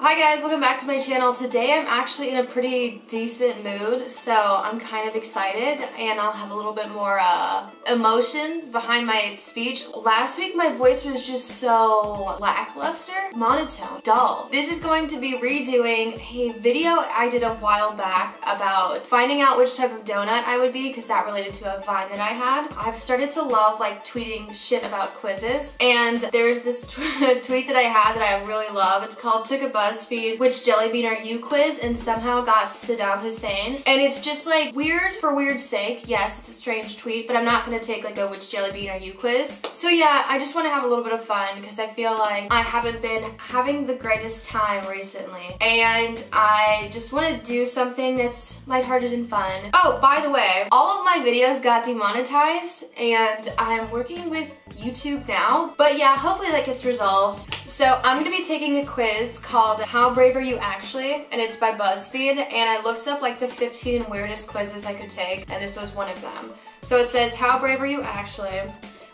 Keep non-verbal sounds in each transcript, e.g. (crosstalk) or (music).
Hi guys, welcome back to my channel. Today I'm actually in a pretty decent mood, so I'm kind of excited and I'll have a little bit more uh, emotion behind my speech. Last week my voice was just so lackluster, monotone, dull. This is going to be redoing a video I did a while back about finding out which type of donut I would be because that related to a Vine that I had. I've started to love like tweeting shit about quizzes and there's this (laughs) tweet that I had that I really love. It's called Took a Bus BuzzFeed which jelly bean are you quiz and somehow got Saddam Hussein. And it's just like weird for weird sake. Yes, it's a strange tweet, but I'm not gonna take like a which jelly bean are you quiz. So yeah, I just wanna have a little bit of fun because I feel like I haven't been having the greatest time recently. And I just wanna do something that's lighthearted and fun. Oh, by the way, all of my videos got demonetized and I'm working with YouTube now. But yeah, hopefully that gets resolved. So I'm gonna be taking a quiz called called How Brave Are You Actually? And it's by BuzzFeed. And I looked up like the 15 weirdest quizzes I could take, and this was one of them. So it says, How brave are you actually?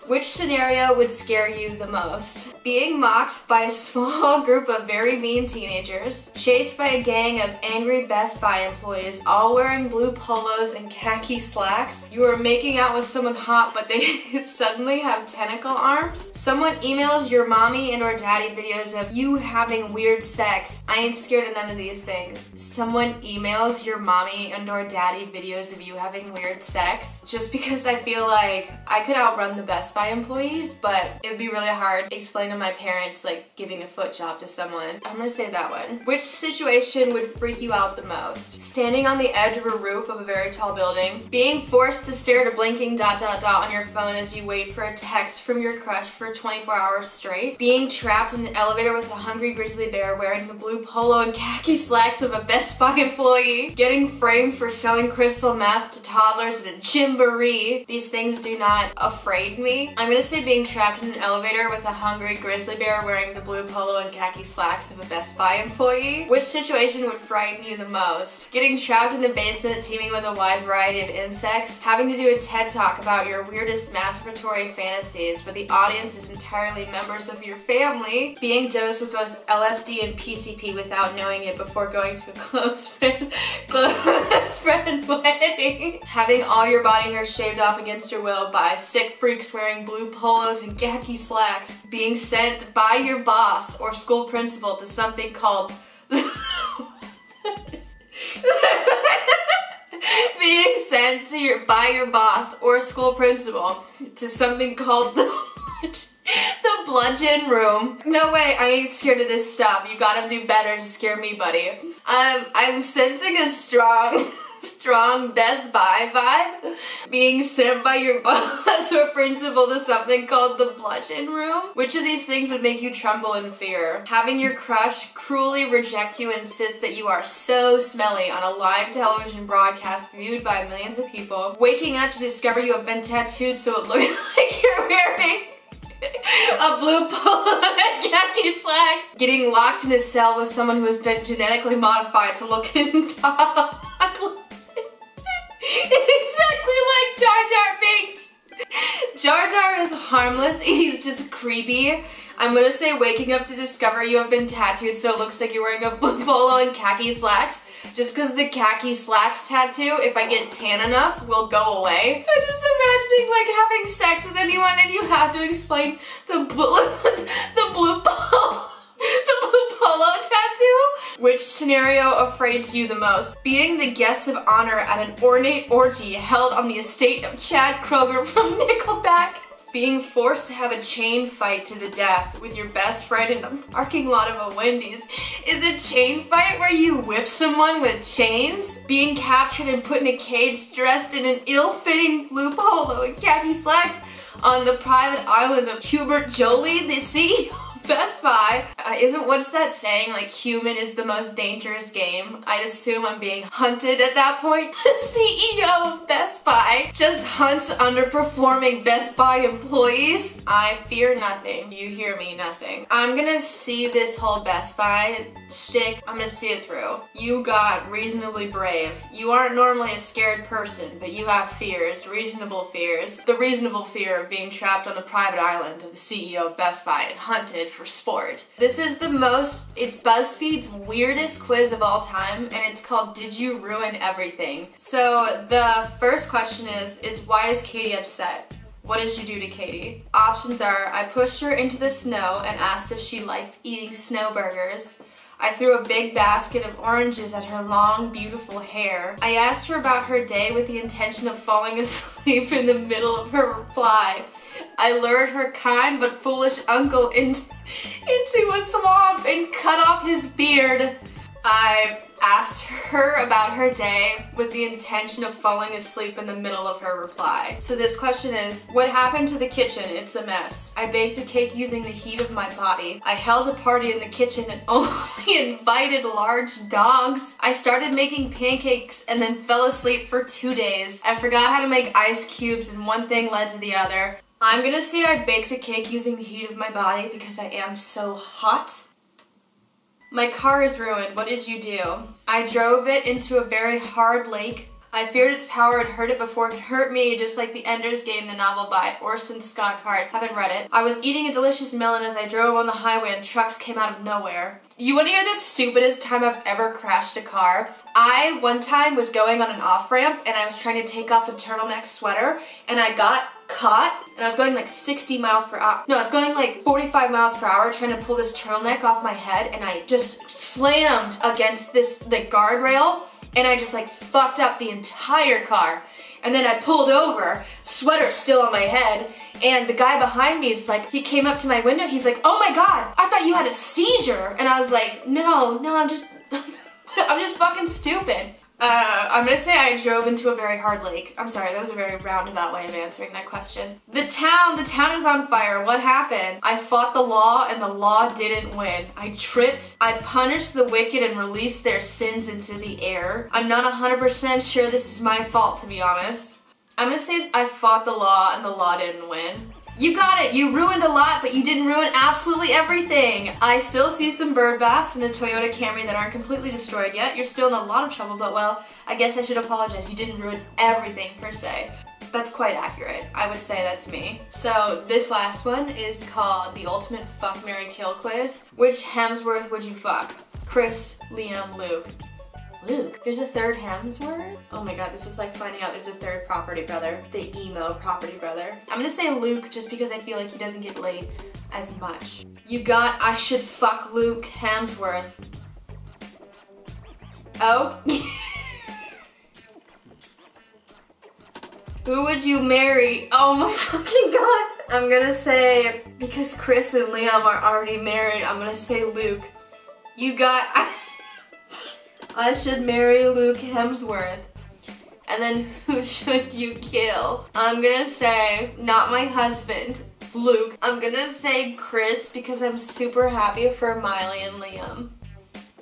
Which scenario would scare you the most? Being mocked by a small (laughs) group of very mean teenagers, chased by a gang of angry Best Buy employees all wearing blue polos and khaki slacks, you are making out with someone hot but they (laughs) suddenly have tentacle arms, someone emails your mommy and or daddy videos of you having weird sex, I ain't scared of none of these things, someone emails your mommy and or daddy videos of you having weird sex, just because I feel like I could outrun the Best Buy employees, but it would be really hard explain to my parents like giving a foot job to someone. I'm gonna say that one. Which situation would freak you out the most? Standing on the edge of a roof of a very tall building, being forced to stare at a blinking dot dot dot on your phone as you wait for a text from your crush for 24 hours straight, being trapped in an elevator with a hungry grizzly bear wearing the blue polo and khaki slacks of a Best Buy employee, getting framed for selling crystal meth to toddlers at a gymboree. These things do not afraid me. I'm gonna say being trapped in an elevator with a hungry grizzly bear wearing the blue polo and khaki slacks of a Best Buy employee. Which situation would frighten you the most? Getting trapped in a basement teeming with a wide variety of insects, having to do a TED talk about your weirdest masturbatory fantasies, but the audience is entirely members of your family, being dosed with both LSD and PCP without knowing it before going to a (laughs) close friend, close friend wedding, having all your body hair shaved off against your will by sick freaks wearing wearing blue polos and khaki slacks, being sent by your boss or school principal to something called (laughs) being sent to your by your boss or school principal to something called the (laughs) the bludgeon room. No way, I ain't scared of this stuff. You gotta do better to scare me, buddy. Um, I'm sensing a strong (laughs) strong Best Buy vibe being sent by your (laughs) boss or principal to something called the bludgeon room. Which of these things would make you tremble in fear? Having your crush cruelly reject you and insist that you are so smelly on a live television broadcast viewed by millions of people. Waking up to discover you have been tattooed so it looks (laughs) like you're wearing a blue polo and khaki slacks. Getting locked in a cell with someone who has been genetically modified to look (laughs) in Jar Jar is harmless, (laughs) he's just creepy. I'm gonna say waking up to discover you have been tattooed so it looks like you're wearing a (laughs) polo and khaki slacks. Just because the khaki slacks tattoo, if I get tan enough, will go away. I'm just imagining like having sex with anyone and you have to explain the blue, (laughs) the blue (laughs) the blue polo tattoo which scenario affrights you the most? Being the guest of honor at an ornate orgy held on the estate of Chad Kroeger (laughs) from Nickelback? Being forced to have a chain fight to the death with your best friend in the parking lot of a Wendy's is a chain fight where you whip someone with chains? Being captured and put in a cage dressed in an ill-fitting blue polo and khaki slacks on the private island of Hubert Joly, the CEO Best Buy. Uh, isn't, what's that saying? Like, human is the most dangerous game. I'd assume I'm being hunted at that point. The CEO of Best Buy just hunts underperforming Best Buy employees. I fear nothing. You hear me, nothing. I'm gonna see this whole Best Buy shtick. I'm gonna see it through. You got reasonably brave. You aren't normally a scared person, but you have fears, reasonable fears. The reasonable fear of being trapped on the private island of the CEO of Best Buy and hunted for sport. This is the most, it's BuzzFeed's weirdest quiz of all time and it's called Did You Ruin Everything? So the first question is, is why is Katie upset? What did you do to Katie? Options are, I pushed her into the snow and asked if she liked eating snow burgers. I threw a big basket of oranges at her long, beautiful hair. I asked her about her day with the intention of falling (laughs) asleep in the middle of her reply. I lured her kind but foolish uncle into, into a swamp and cut off his beard. I asked her about her day with the intention of falling asleep in the middle of her reply. So this question is, what happened to the kitchen? It's a mess. I baked a cake using the heat of my body. I held a party in the kitchen and (laughs) only invited large dogs. I started making pancakes and then fell asleep for two days. I forgot how to make ice cubes and one thing led to the other. I'm gonna say I baked a cake using the heat of my body because I am so hot. My car is ruined. What did you do? I drove it into a very hard lake. I feared its power had hurt it before it hurt me, just like the Ender's Game, the novel by Orson Scott Card. Haven't read it. I was eating a delicious melon as I drove on the highway and trucks came out of nowhere. You wanna hear the stupidest time I've ever crashed a car? I, one time, was going on an off-ramp and I was trying to take off a turtleneck sweater and I got caught and I was going like 60 miles per hour. No, I was going like 45 miles per hour trying to pull this turtleneck off my head and I just slammed against this the guardrail and I just like fucked up the entire car. And then I pulled over, sweater still on my head, and the guy behind me is like, he came up to my window, he's like, oh my god, I thought you had a seizure. And I was like, no, no, I'm just, (laughs) I'm just fucking stupid. Uh, I'm gonna say I drove into a very hard lake. I'm sorry, that was a very roundabout way of answering that question. The town, the town is on fire. What happened? I fought the law and the law didn't win. I tripped, I punished the wicked and released their sins into the air. I'm not 100% sure this is my fault, to be honest. I'm gonna say I fought the law and the law didn't win. You got it. You ruined a lot, but you didn't ruin absolutely everything. I still see some bird baths in a Toyota Camry that aren't completely destroyed yet. You're still in a lot of trouble, but well, I guess I should apologize. You didn't ruin everything per se. That's quite accurate. I would say that's me. So this last one is called the Ultimate Fuck, Marry Kill Quiz. Which Hemsworth would you fuck? Chris, Liam, Luke. Luke. There's a third Hemsworth? Oh my god, this is like finding out there's a third property brother. The emo property brother. I'm gonna say Luke just because I feel like he doesn't get laid as much. You got I should fuck Luke Hemsworth. Oh? (laughs) Who would you marry? Oh my (laughs) fucking god. I'm gonna say, because Chris and Liam are already married, I'm gonna say Luke. You got, (laughs) I should marry Luke Hemsworth. And then (laughs) who should you kill? I'm gonna say, not my husband, Luke. I'm gonna say Chris because I'm super happy for Miley and Liam.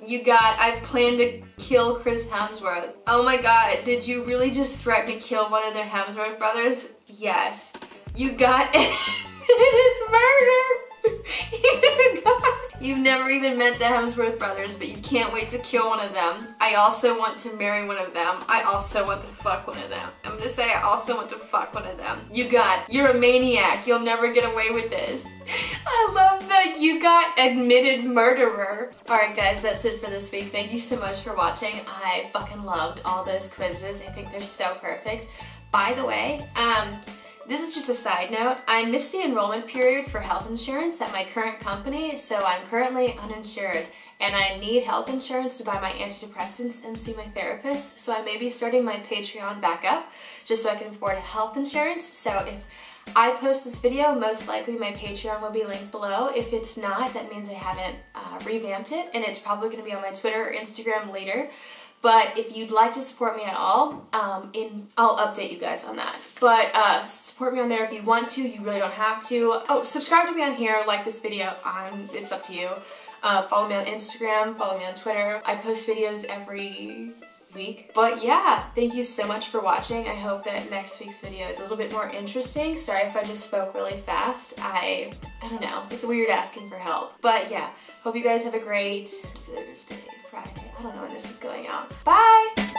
You got, I plan to kill Chris Hemsworth. Oh my god, did you really just threaten to kill one of their Hemsworth brothers? Yes. You got (laughs) murder! (laughs) you got You've never even met the Hemsworth brothers, but you can't wait to kill one of them. I also want to marry one of them. I also want to fuck one of them. I'm gonna say I also want to fuck one of them. You got, you're a maniac. You'll never get away with this. (laughs) I love that you got admitted murderer. Alright guys, that's it for this week. Thank you so much for watching. I fucking loved all those quizzes. I think they're so perfect. By the way, um, this is just a side note. I missed the enrollment period for health insurance at my current company, so I'm currently uninsured and I need health insurance to buy my antidepressants and see my therapist. So I may be starting my Patreon back up just so I can afford health insurance. So if I post this video, most likely my Patreon will be linked below. If it's not, that means I haven't uh, revamped it and it's probably gonna be on my Twitter or Instagram later. But if you'd like to support me at all, um, in I'll update you guys on that. But uh, support me on there if you want to. You really don't have to. Oh, subscribe to me on here. Like this video. I'm, it's up to you. Uh, follow me on Instagram. Follow me on Twitter. I post videos every week. But yeah, thank you so much for watching. I hope that next week's video is a little bit more interesting. Sorry if I just spoke really fast. I, I don't know. It's weird asking for help. But yeah, hope you guys have a great Thursday. Friday. I don't know when this is going out. Bye!